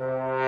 you